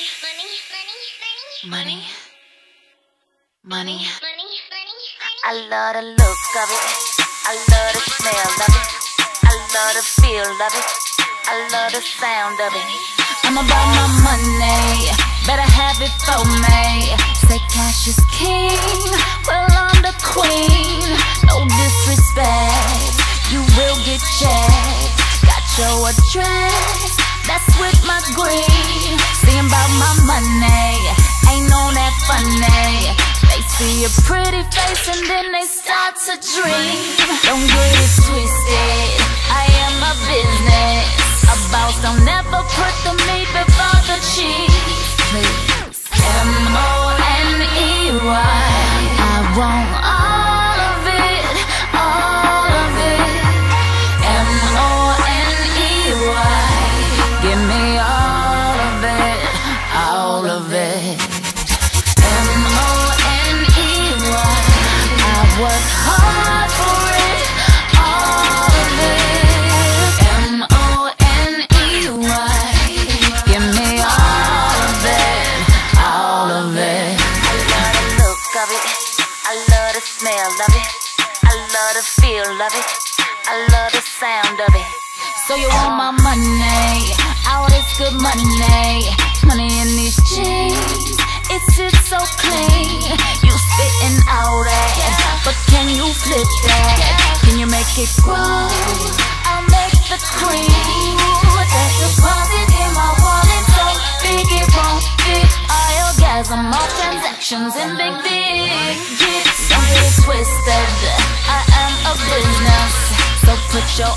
Money. Money. Money. I love the look of it. I love the smell of it. I love the feel of it. I love the sound of it. I'm about my money. Better have it for me. Say cash is king. Well, I'm the queen. No disrespect. You will get checked. Got your address. That's with my green. About my money. Ain't on that funny. They see a pretty face and then they start to dream. Don't get it twisted. I am a business. A boss don't never put the meat of. M O N E Y. I work hard for it, all of it. M O N E Y. Give me all of it, all of it. I love the look of it. I love the smell of it. I love the feel of it. I love the sound of it. So you want my money, all this good money, money that? Can you make it grow? I'll make the cream. That deposit in my wallet so big it won't fit. I orgasm all transactions in big digits. Don't get twisted. I am a business. So put your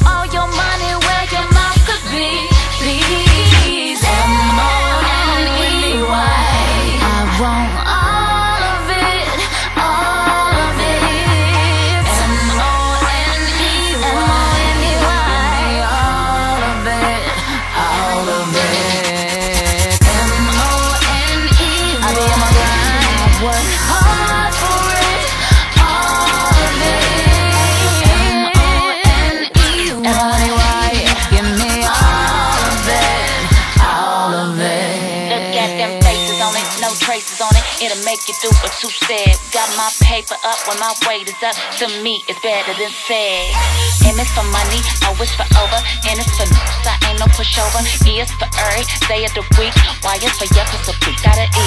traces on it. It'll make you do you said. Got my paper up when my weight is up. To me, it's better than said. M is for money, O is for over, N is for n***s, I ain't no pushover. E is for every day of the week. Y is for yuck, so we gotta eat.